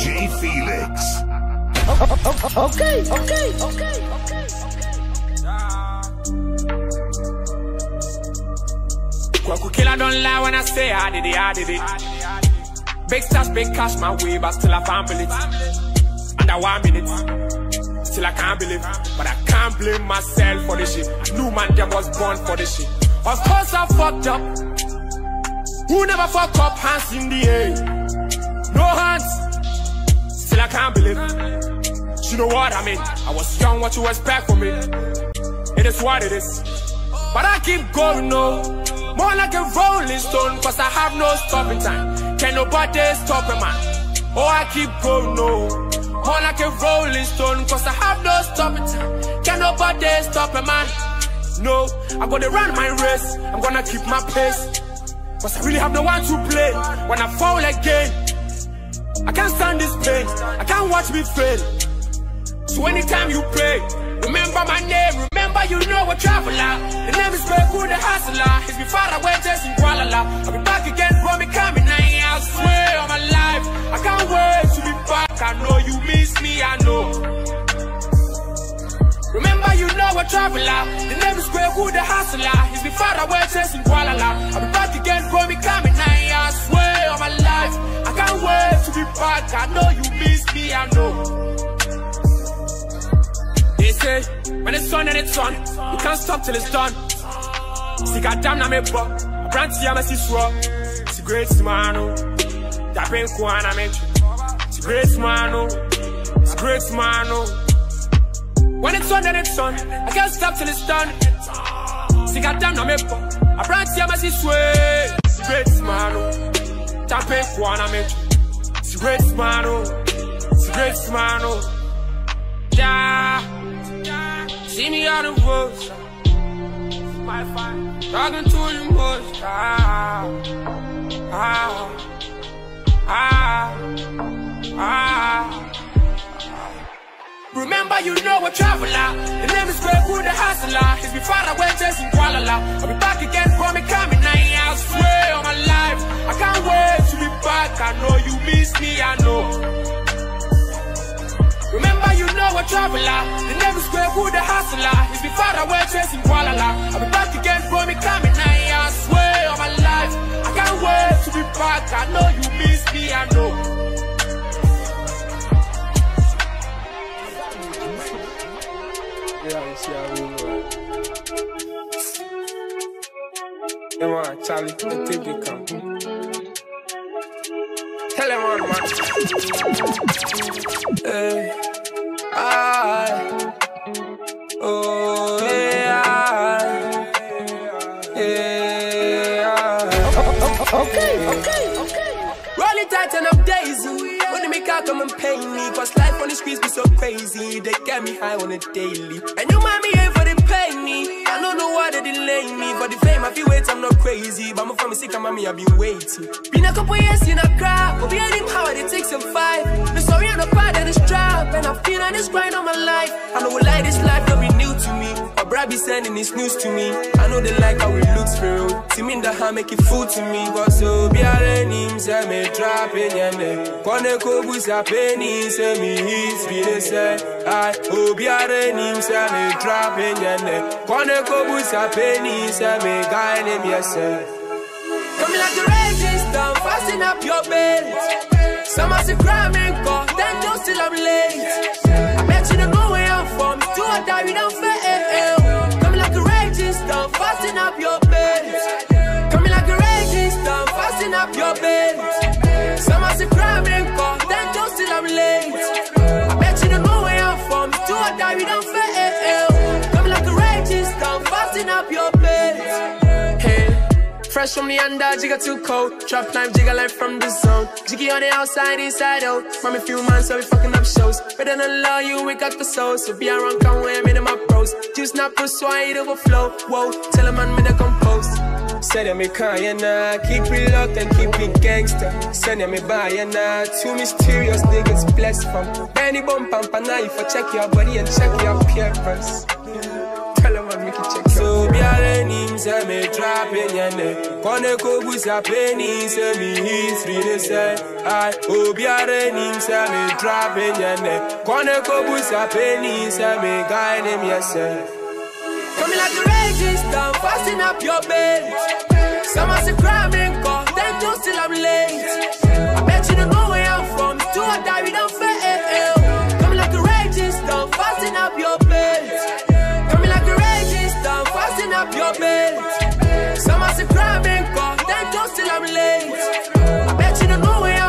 DJ Felix. Okay, okay, okay, okay. Kwaku killer don't lie when I say I did it, I did it. Big stars, big cash my way, but still I can't believe. Under one minute, still I can't believe. But I can't blame myself for this shit. I knew man them was born for this shit. Of course I fucked up. Who never fuck up? Hands in the air. No hands. I can't believe. You know what I mean? I was young, what you expect from me? It is what it is. But I keep going, no. More like a rolling stone, cause I have no stopping time. Can nobody stop a man? Oh, I keep going, no. More like a rolling stone, cause I have no stopping time. Can nobody stop a man? No, I'm gonna run my race. I'm gonna keep my pace. Cause I really have no one to play. When I fall again, I can't stand this pain. I can't watch me fail. So anytime you pray, remember my name, remember you know a traveler. The name is Beku the hustler. It's been far away just in I'll be back again, bro, me coming. I swear on my life, I can't wait to be back. I know you miss me, I know. Remember you know a traveler. The name is Beku the hustler. It's been far away in Kuala. I'll be back again, bro, me coming. I swear on my life, I can't wait to be back. I know you miss me, I know. They say, when it's on and it's on, you can't stop till it's done. See, goddamn, na me bro. I brand to Yamasi Swap. It's a great man, oh. That Kwana me. It's a great man, oh. It's a great man, oh. When it's on and it's on, I can't stop till it's done. See, goddamn, na me bro. I brand to Yamasi Swap. It's a great man, oh. Oh. That ain't Kwana me. It's a great man, oh. A great man, oh. Yeah. See me on the road. Talking to the most. Ah, ah, ah, ah. Remember, you know a traveler. The name is Beku the hustler. Been far away just in Kuala. I'll be back again for me coming now. I swear on my life. I can't wait to be back. I know you miss me, I know. Remember, you know a traveler. The name is Beku the hustler. Been far away just in Kuala. I'll be back again for me coming now. Charlie, the it come. Tell him on, man. Hey, I, oh, yeah, yeah, Okay, okay, okay. Roll it tight and daisy. When they make out come and pay me. Cause life on the streets be so crazy. They get me high on a daily. And you mind me I feel wait, I'm not crazy. But I'm from sick, and mommy, I've been waiting. Been a couple years in a crowd. But behind him, how it takes some five. The story on the part of this trap. And I feel like this grind on my life. I know like this life don't be new to me. But Brad be sending this news to me. I know they like how it looks for real. See me in the hand, make it fool to me. Cause so be a him, say me dropping yeah me. Kone ko busa penny, say me hits be the say. I oh be a him, say me dropping yeah me. Kone ko busa penny, say me guy name yes say. Come like the raging storm, fasten up your belt. Some are cramming, cause then don't still I'm. Fresh from the under, jigga too cold. Drop knife, jigga life from the zone. Jiggy on the outside, inside out. From a few months, so we fucking up shows. Better than love you we got the soul. So be around, come where I'm in my pros. Juice not persuade overflow. Whoa, tell a man me to compose. Them me na keep it locked and keep it gangster. Send them me buy na two mysterious niggas blessed from Benny Bump and Panay for check your body and check your appearance. Tell them make it check your So be say me trapping yene. Kone ko busa penny say me history they say. I obiare nim say me trapping yene. Kone ko busa penny say me him yes say. Coming like the down, fasten up your belt. Someone's a crime in court, then you still I'm late. Your belt. Someone's a crime in court, then you still I'm late. I bet you don't know where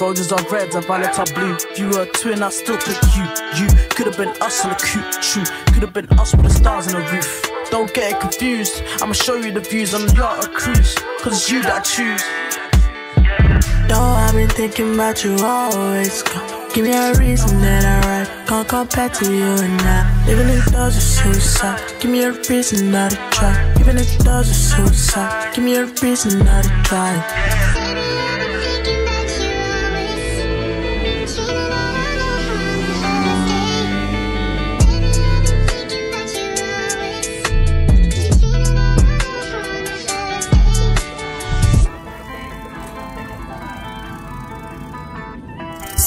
Roses are red and violets are blue, you were a twin, I still pick you. You could have been us on a coupe, true. Could have been us with the stars on the roof. Don't get it confused. I'ma show you the views on the yacht or cruise. Cause it's you that I choose. Though I've been thinking about you always. Give me a reason that I ride. Can't compare to you and I. Even if those are suicide, give me a reason not to try. Even if those are suicide, give me a reason not to try.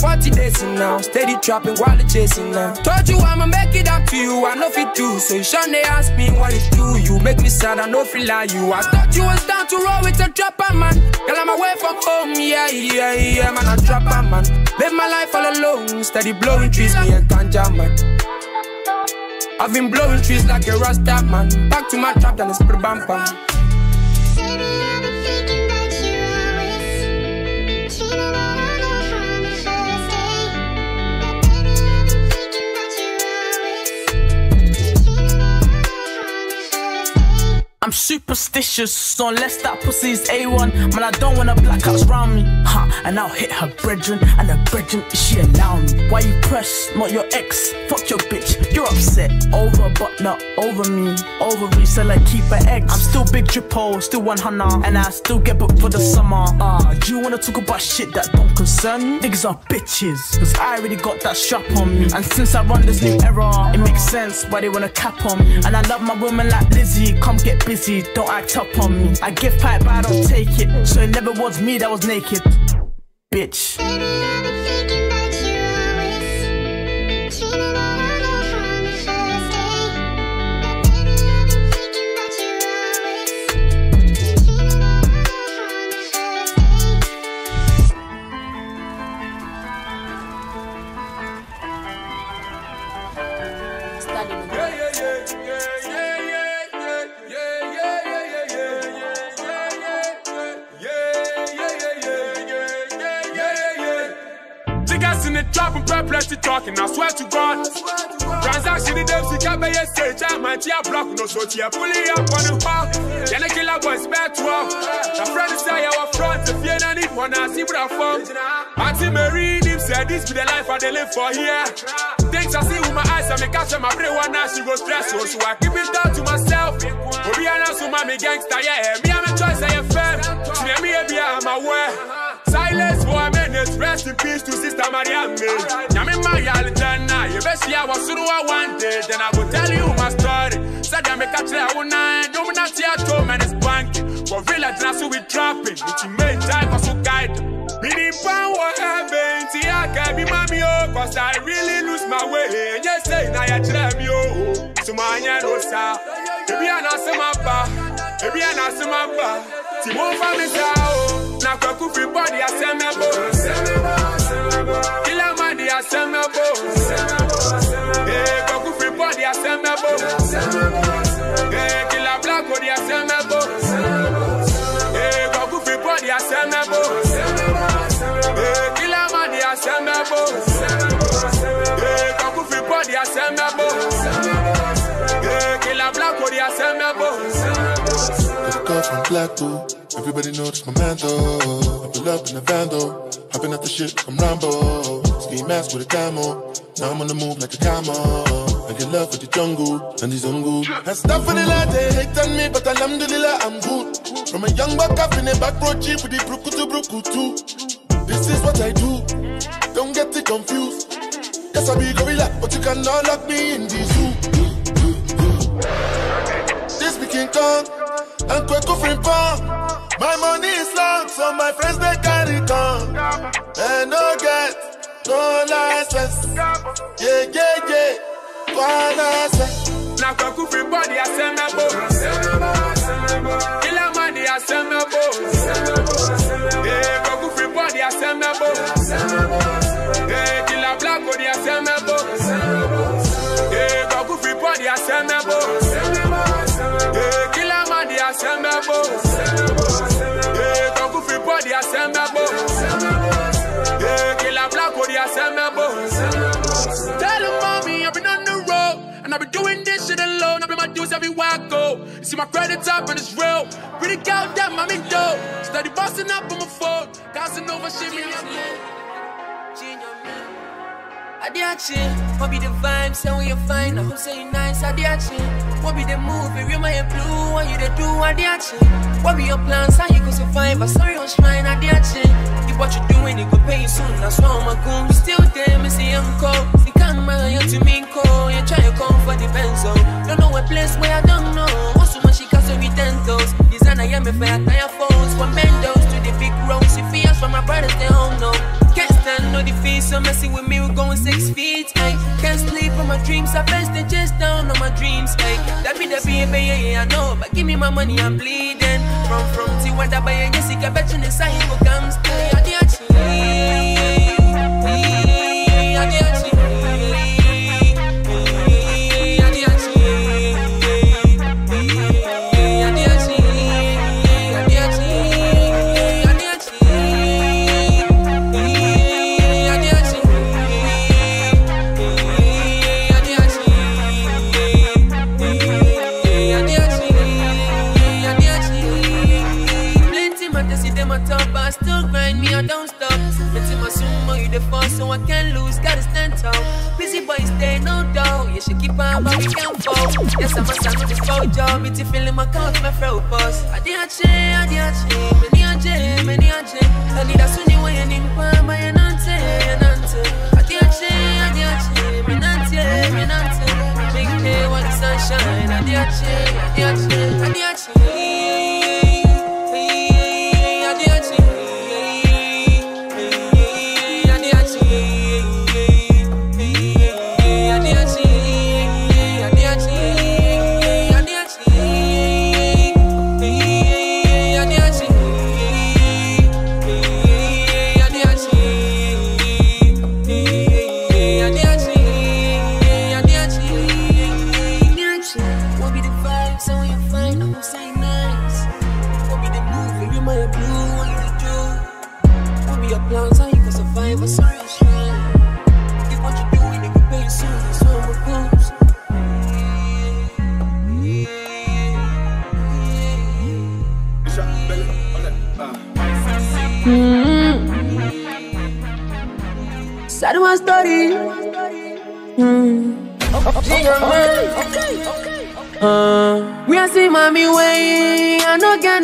40 days in now. Steady trapping while the chasing now. Told you I'ma make it up to you, I know fit do. So you shouldn't they ask me what it do. You make me sad, I know feel like you. I thought you was down to roll with a trapper man. Girl, I'm away from home, yeah, yeah, yeah, man, a trapper man. Live my life all alone, steady blowing trees, me and ganja man. I've been blowing trees like a rasta man. Back to my trap, then it's bam bam. I'm superstitious, so unless that pussy's A1, man, I don't wanna blackouts round me. Ha, and I'll hit her brethren, and her brethren, she allow me. Why you press, not your ex? Fuck your bitch, you're upset. Over, but not over me. Ovary, so like keep her eggs. I'm still big drippo, still 100, and I still get booked for the summer. Ah, do you wanna talk about shit that don't concern me? Niggas are bitches, cause I already got that strap on me. And since I run this new era, it makes sense why they wanna cap on me. And I love my woman like Lizzie, come get busy, don't act up on me. I give pipe, but I don't take it, so it never was me that was naked. Bitch. Niggas in the trap and plenty talking, I swear to God. Transaction in them, see, can't a stage, I'm a tia block, no so tia, pulling up on the park. Then the killer boys back to up. The friend is say our front, if you don't need one, I see what I found. Auntie Mary, him said, this be the life I live for here. Things I see with my eyes, I make catch my brain one now, she go stress, so, so I keep it down to myself. Obi Anna, so mommy gangster, yeah, me, I'm a choice, I am me, me, I'm aware. Silence for a minute, rest in peace to Sister Maria Mariam. Yami Marial Jana, you best see I was soon one day, then I will tell you my story. Said I make a try one night, no not here at home and it's banking. For village, now so we trapping, which you made time for so guide. Meaning power heaven, see I can be mommy, oh, cause I really lose my way. And you say, now you tell me, oh, so my no sa. Maybe I'm not some maybe I'm not some Ti mo fa mi sa o, na kwaku fi body assemble. Kila ma di assemble. bo. Eh, killer black o di aseme bo. Eh, Goku fi po di aseme bo. Eh, killer man di aseme bo. Eh, Goku fi po di aseme Black Boo. Everybody know this my man though. I pull up in the van. Hopping out the shit I'm Rambo. Ski mask with a camo. Now I'm on the move like a camo. I get love for the jungle and the the light, they hate on me, but alhamdulillah, I'm good. From a young buck up in a back road jeep with the bruku to bruku too. This is what I do. Don't get it confused. Yes, I be gorilla, but you cannot lock me in the zoo. This be King Kong and Kweko Frimpong. My money is long, so my friends they carry gun. And no get, no license. Yeah, yeah, yeah. One license. Na fi po di aseme bo. Killer man Eh. Eh. Tell him mommy I've been on the road and I've been doing this shit alone. I've been my dues everywhere I go. You see my credit up and it's real. Pretty goddamn, I'm in dope. Steady busting up on my phone. Casting over shit me up. Adiachi, what be the vibes and we you find? I hope say nice, Adiachi. What be the movie, real my blue, what you they do, Adiachi? What be your plans, how you go survive? I saw you on shrine, Adiachi. If what you doing, it could pay you soon, that's why I'm a goon. You still there, me uncle. See, can't man, you to me, call. You try to come for the benzo. Don't know a place where I don't know. What's so much she can serve with dentos. Designer, yeah, me fair, tire phones. From Mendos to the big roads. If he ask for my brothers, they home, no. Can't stand no defeat, so messing with me, we're going six feet. Ay. Can't sleep on my dreams, I best they just down on my dreams. Ay. That be the baby, yeah, yeah, I know. But give me my money, I'm bleeding. From from Tiwanda, by a Jessica, bet you the sign will comes. Ay, the I can't lose, gotta stand tall. Busy boy, stay no doubt. You should keep on, but we can't fall. Yes, I'm a son of this foul job, it's feeling my couch, my frail boss. I did a chain, I did a chain, many a chain, many a. I need a sunny way and in my anante, anante. I did a chain, I did a chain, me nante, me nante. Big day, the sunshine, I did a I did a chain, I did a chain.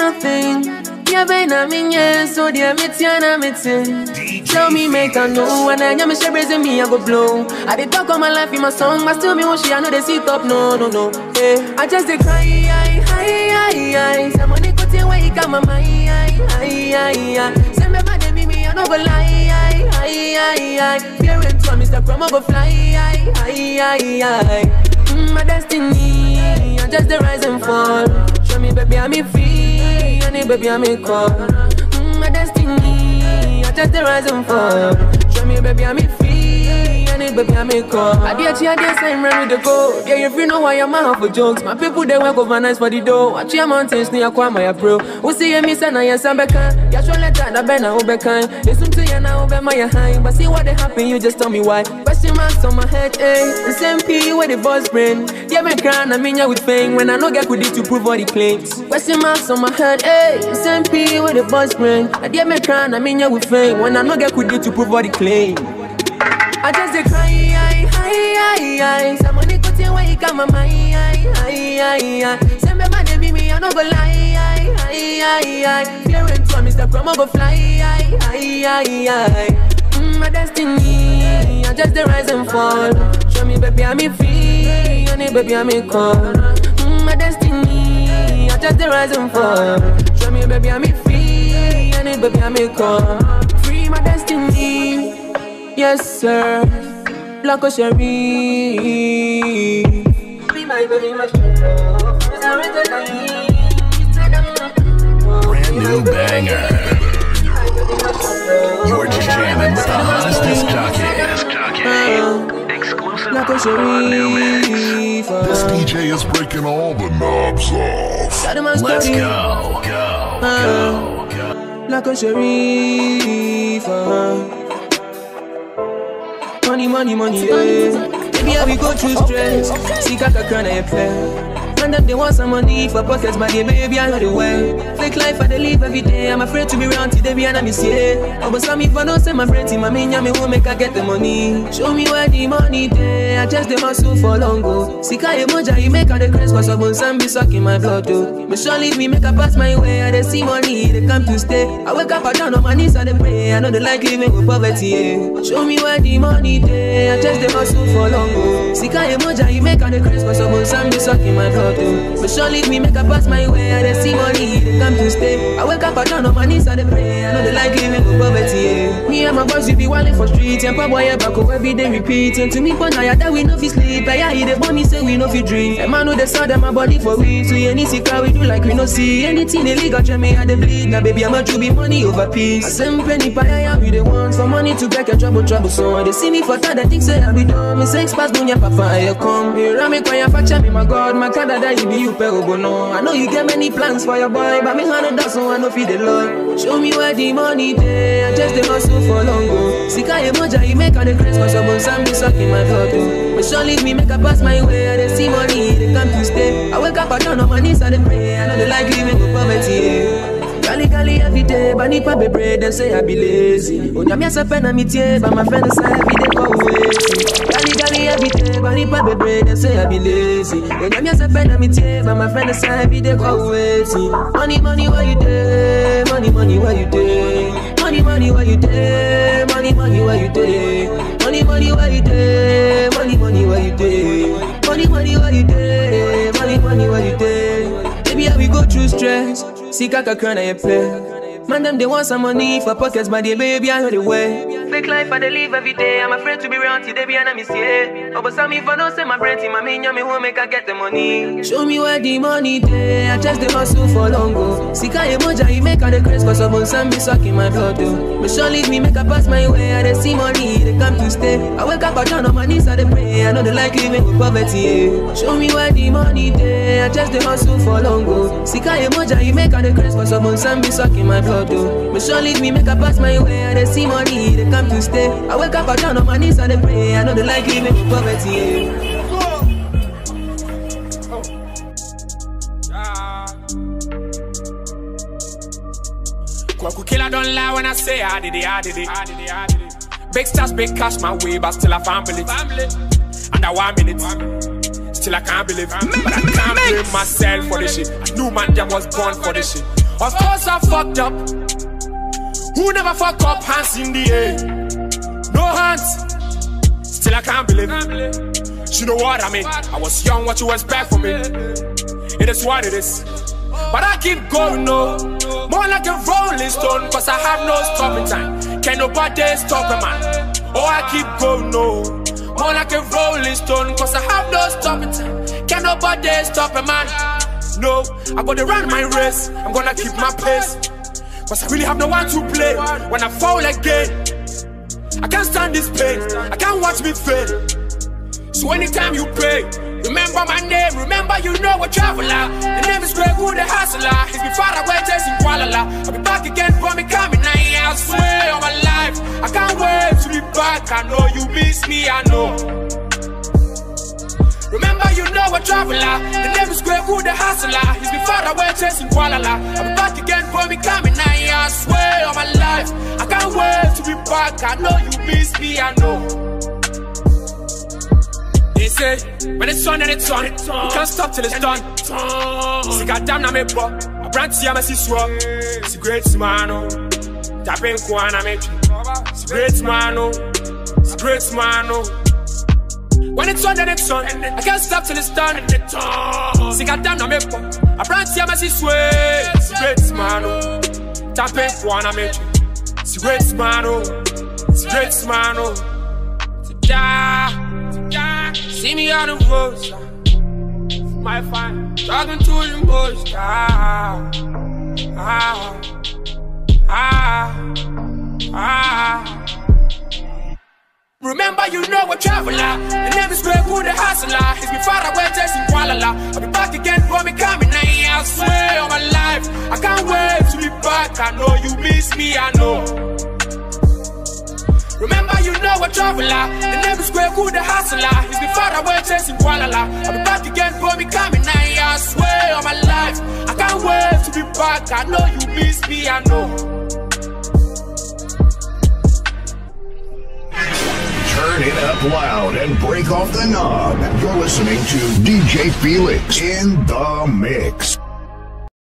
Nothing. Yeah, baby, I'm in yeah, so dear, me tiana me tin. Tell me, make I know when I am a raising me, I go blow. I did talk all my life in my song, but still me when she, I know they sit up, no, no, no. Yeah, I just dey cry, aye, aye, aye, aye. Some money go take away, come my mind, aye, aye, aye, aye. Say me bad, me, me, I no go lie, aye, aye, aye, aye. Parents want me to come, I go fly, aye, aye, aye, aye. Mm, my destiny, I just the rise and fall. Show me, baby, I'm free, honey, baby, I'm in call. Mm, my destiny, I just the rise and fall. Show me, baby, I'm free, need, baby, I make call. I did I did same ready to go. Yeah, if you know why I'm out for jokes, my people they work overnight for the dough. Watch your mountains near Kwama, bro. We see me send I am Beka. Yeah, show let that Ben Obeka. Listen to you now, over my high. But see what they happen, you just tell me why. Question marks on my head, eh? The same P where the boss brain. Yeah, me crying, I mean, yeah, with fame. When I know get good to prove all the claims. Question marks on my head, eh? The same P where the boss brain. I yeah, me crying, I mean, yeah, with fame. When I know get good to prove all the claims. I just dey cry, aye, aye, aye, aye. Somebody put in where you come, my aye, aye, aye, aye. Send me money, be me, I no go lie, aye, aye, aye, aye. Clearing to Mr. Chrome, go fly, aye, aye, aye, aye. Mm, my destiny, I just dey rise and fall. Show me, baby, I'm free, honey, baby, I'm call. Mm, my destiny, I just dey rise and fall. Show me, baby, I'm free, honey, baby, I'm call. Free my destiny. Yes, sir. Blanco Sherry. Be my baby, my Brand new banger. You're jamming with the hottest disc jockey. Exclusive Blanco on New Mix. This DJ is breaking all the knobs off. Let's go. Go. Go. Go. Blanco Sherry. Money, money, money, yeah. Baby, how we go through stress. See, kaka crown I play. And them they want some money for pockets, but they baby I know the way. Fake life I they live every day. I'm afraid to be they be and I miss yeah. Oh, but some if I don't say my friend, my mean, me won't make I get the money. Show me where the money there. I just the hustle for long oh. go. See, kaya emoja, you make all the craze, cause some some be sucking my blood though. But sure leave me, make I pass my way. I they see money, they come to stay. I wake up, I down on my knees, I they pray. I know they like living with poverty. Yeah. Show me where the money there. I just the hustle for long oh. go. See, kaya emoja, you make all the craze, cause some some be sucking my blood though. But sure leave me, make a pass my way. I they see money, they come to stay. I wake up, I down on my knees, I they pray. I know they like living with poverty. Yeah. Me and my boys, we be wildin' for street. And boy, back up every day repeating. To me, but now that we know fi sleep. Yeah, hear want me say we know fi dream. And man know they saw them my body for we. So any sick we do like we no see. Anything illegal, me, I they bleed. Now baby, I'm a be money over peace. I send penny pie, yeah, we they want for money to back your trouble, trouble. So they see me for that, they think say I be dumb. Me say pass dunya papa, I come. Me ram me ya facha me, my God, my Canada, you be you pe no. I know you get many plans for your boy, but me hundred so I know fi the Lord. Show me where the money there. I just the hustle for long go. Sika emoja, you make all the craze, cause some some be sucking my blood too. But sure leave me, make a pass my way. I they see money, they come to stay. I wake up, I down on my knees, I they pray. I know they like living with poverty. Yeah. Gali gali every day, but nipa be bread, they say I be lazy. Onya me se fena mi tie, but my friend say every day for waste. Gali gali every day, but nipa be bread, they say I be lazy. Onya me se fena mi tie, but my friend say every day for waste. Money money where you dey, money money where you dey, money money where you dey, money money where you dey, money money where you dey, money money where you dey, money money where you dey, money money where you dey. Baby, how we go through stress. See kaka crown I play. Man, them they want some money for pockets, but they baby I know the way. Fake life I they live every day. I'm afraid to be around they be and I miss yeah. Oh, but some if I don't say my brain, my mean, me won't make I get the money. Show me where the money there. I just the hustle for long oh. go. See kaya emoja, you make all the craze, cause some some be sucking my blood though. But sure leave me, make I pass my way. I they see money, they come to stay. I wake up, I down on my knees, I they pray. I know they like living with poverty. Show me where the money there. I just the hustle for long oh. go. See kaya emoja, you make all the craze, cause some some be sucking my blood though. But sure leave me, make I pass my way. I they see money, they come to stay. I wake up, I down on my knees, and I pray. I know they like living with poverty. Yeah. Kwaku killer don't lie when I say ah, I did it, ah, I did it. I did it, I did it. Big stars, big cash my way, but still I family. family. Under one minute, still I can't believe. But I can't blame myself for this shit. I knew man that was born for this shit. Of course I fucked up. Who never fuck up? Hands in the air. No hands. Still I can't believe. You know what I mean? I was young, what you expect from me? It is what it is. But I keep going, no. More like a rolling stone, cause I have no stopping time. Can nobody stop a man? Oh, I keep going, no. More like a rolling stone, cause I have no stopping time. Can nobody stop a man? No, I gotta run my race. I'm gonna keep my pace. Cause I really have no one to play when I fall again. I can't stand this pain. I can't watch me fail. So anytime you pray, remember my name. Remember you know a traveler. The name is Greg Wood, the hustler. He's been far away chasing Kuala I'll be back again me coming. I swear on my life. I can't wait to be back. I know you miss me. I know. Remember, you know a traveler. The name is Greg Wood, the hustler. He's been far away chasing Kuala I'll be back again for me coming. I, swear on my life. I can't wait to be back. I know you miss me. I know. They say, when it's on and it's on, you can't stop till it's done. See, goddamn, na me bo. I brand see, I'm a see swap. See, great man, oh. Tapping Kwana, me. See, great man, oh. See, great man, oh. When it's on, then it's on. I can't stop till it's done. See, goddamn, na me bo. I brand see, I'm a swap. See, great man, oh. Tapping Kwana, me. See, great man, oh. Great man, oh. Yeah. See me on the road, my fine, talking to the boys. Ah, ah, ah, ah. Remember, you know a traveler. The name is Greg Wood, the hustler. He's been far away, chasing Kuala I'll be back again for me coming. I swear on my life, I can't wait to be back. I know you miss me, I know. Remember, you know a traveler. The name is Greg Wood, the hustler. He's been far away chasing Kuala I'll be back again for me coming. I swear on my life. I can't wait to be back. I know you miss me, I know. Turn it up loud and break off the knob. You're listening to DJ Felix in the mix.